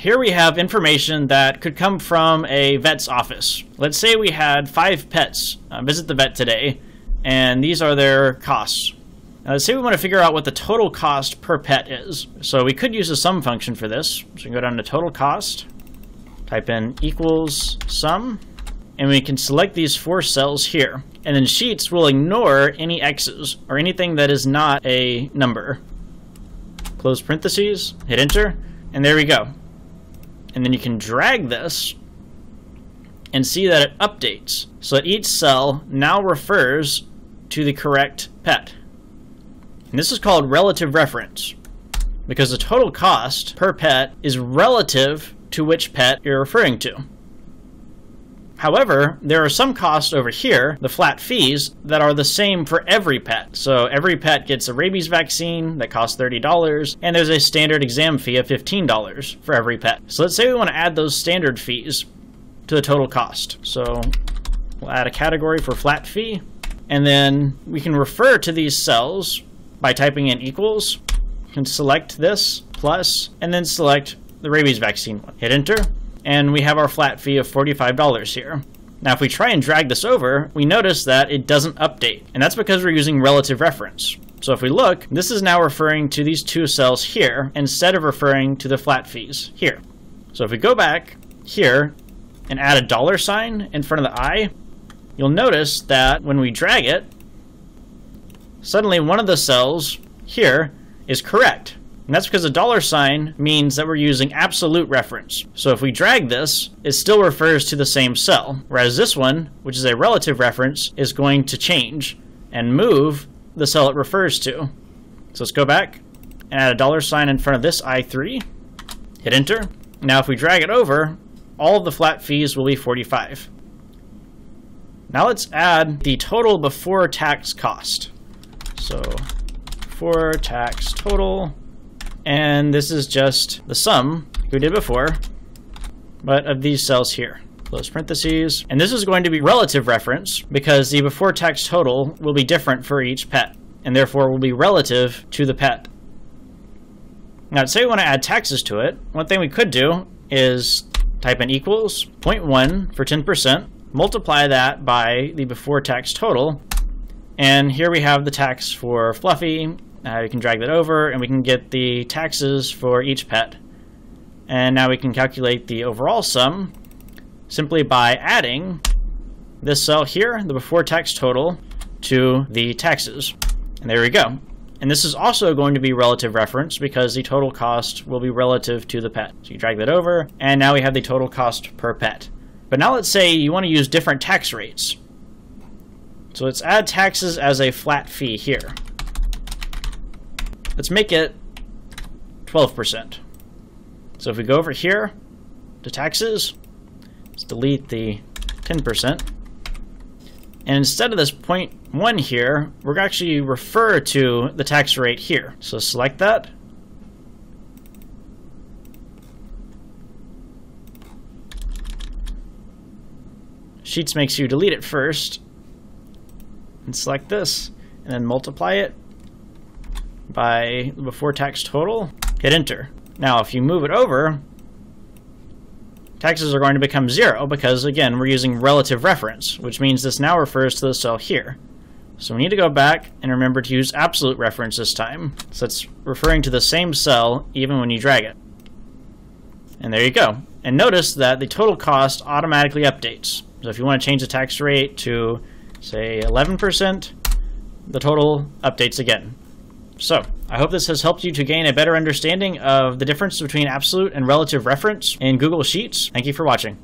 Here we have information that could come from a vet's office. Let's say we had five pets uh, visit the vet today, and these are their costs. Now, let's say we want to figure out what the total cost per pet is. So we could use a sum function for this. So we can go down to total cost, type in equals sum, and we can select these four cells here. And then Sheets will ignore any x's or anything that is not a number. Close parentheses, hit enter, and there we go. And then you can drag this and see that it updates so that each cell now refers to the correct pet. And this is called relative reference because the total cost per pet is relative to which pet you're referring to. However, there are some costs over here, the flat fees, that are the same for every pet. So every pet gets a rabies vaccine that costs $30, and there's a standard exam fee of $15 for every pet. So let's say we want to add those standard fees to the total cost. So we'll add a category for flat fee, and then we can refer to these cells by typing in equals. You can select this, plus, and then select the rabies vaccine one. Hit enter, and we have our flat fee of $45 here. Now if we try and drag this over, we notice that it doesn't update, and that's because we're using relative reference. So if we look, this is now referring to these two cells here instead of referring to the flat fees here. So if we go back here and add a dollar sign in front of the I, you'll notice that when we drag it, suddenly one of the cells here is correct. And that's because a dollar sign means that we're using absolute reference. So if we drag this, it still refers to the same cell. Whereas this one, which is a relative reference, is going to change and move the cell it refers to. So let's go back and add a dollar sign in front of this I3. Hit enter. Now if we drag it over, all of the flat fees will be 45. Now let's add the total before tax cost. So before tax total and this is just the sum we did before, but of these cells here. Close parentheses. And this is going to be relative reference because the before tax total will be different for each pet and therefore will be relative to the pet. Now, say we want to add taxes to it, one thing we could do is type in equals 0.1 for 10%, multiply that by the before tax total, and here we have the tax for Fluffy, uh, we can drag that over and we can get the taxes for each pet. And now we can calculate the overall sum simply by adding this cell here, the before tax total, to the taxes. And there we go. And this is also going to be relative reference because the total cost will be relative to the pet. So you drag that over, and now we have the total cost per pet. But now let's say you want to use different tax rates. So let's add taxes as a flat fee here. Let's make it 12%. So if we go over here to taxes, let's delete the 10%. And instead of this 0.1 here, we're going to actually refer to the tax rate here. So select that. Sheets makes you delete it first. And select this. And then multiply it by before tax total, hit enter. Now, if you move it over, taxes are going to become zero because, again, we're using relative reference, which means this now refers to the cell here. So we need to go back and remember to use absolute reference this time. So it's referring to the same cell even when you drag it. And there you go. And notice that the total cost automatically updates. So if you want to change the tax rate to, say, 11%, the total updates again. So, I hope this has helped you to gain a better understanding of the difference between absolute and relative reference in Google Sheets. Thank you for watching.